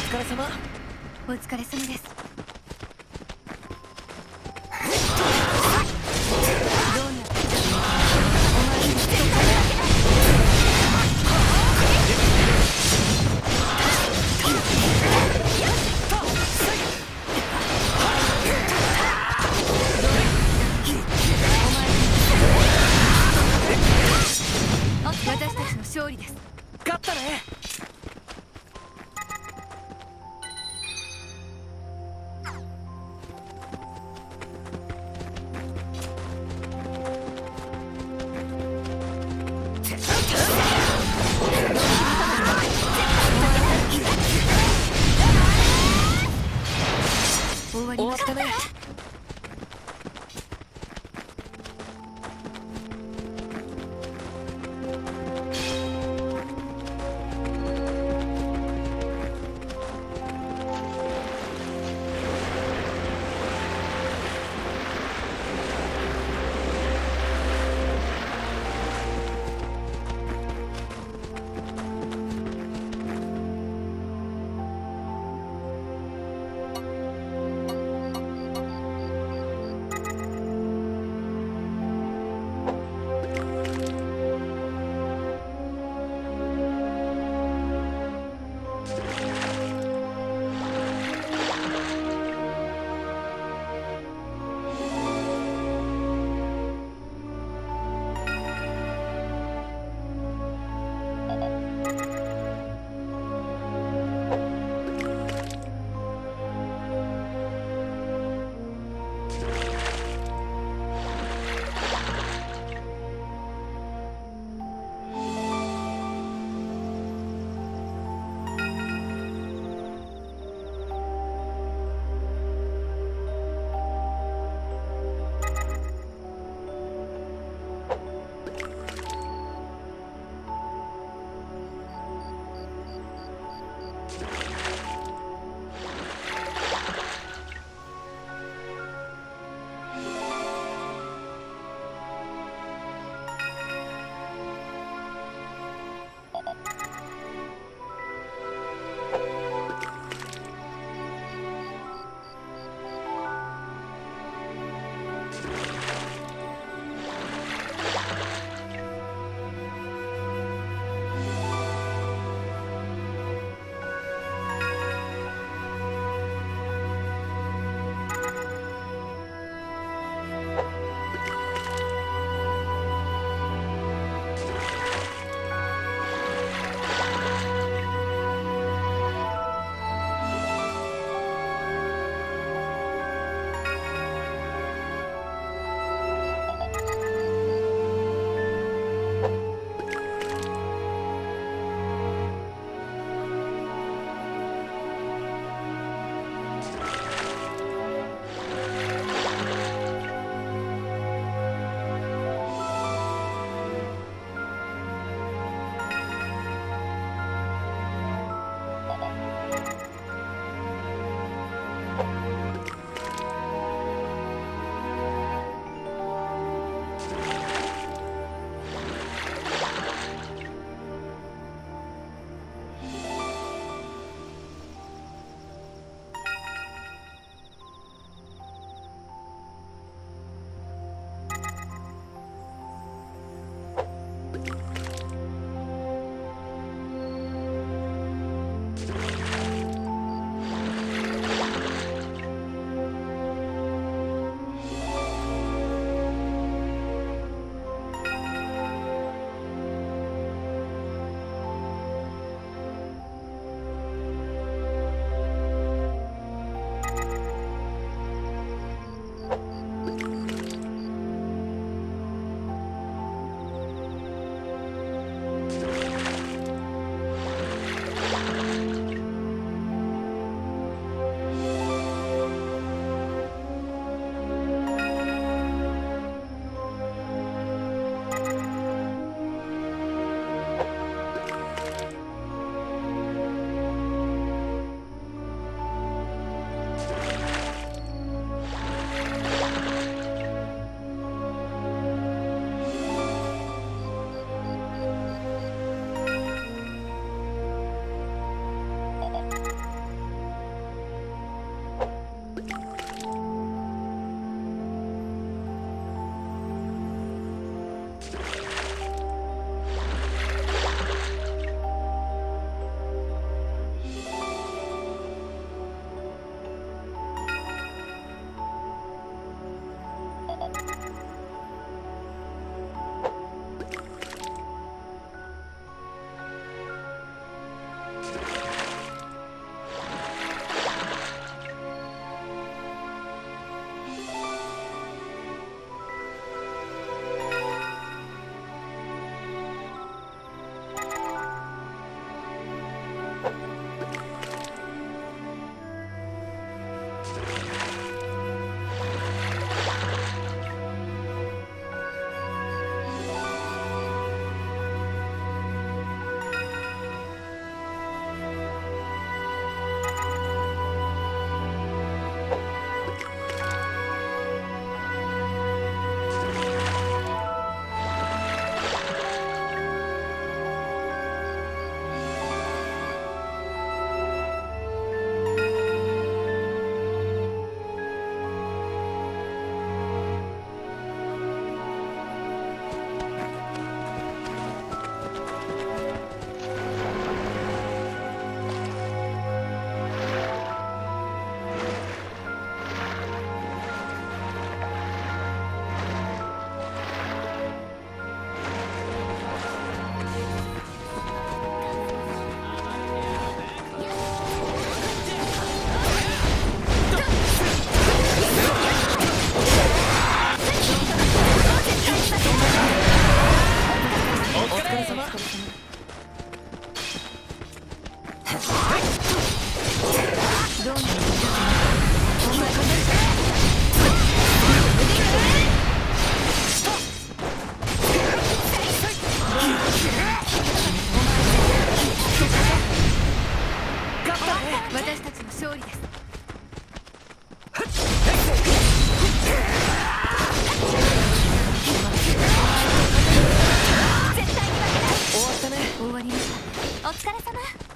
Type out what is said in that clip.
疲れ様。お疲れ様です。gonna 終わりました。お疲れ様。